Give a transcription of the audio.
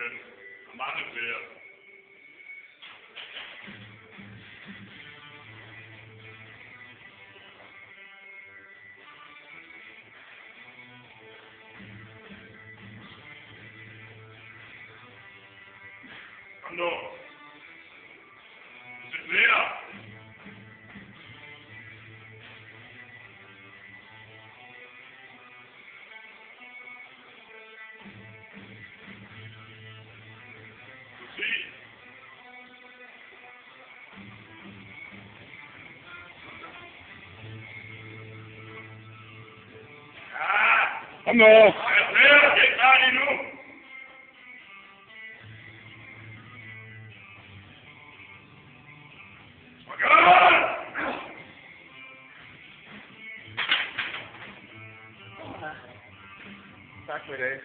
den mange flere. Kom nu. Til Kom nu. er flere? Det er klart endnu. Tak for i dag.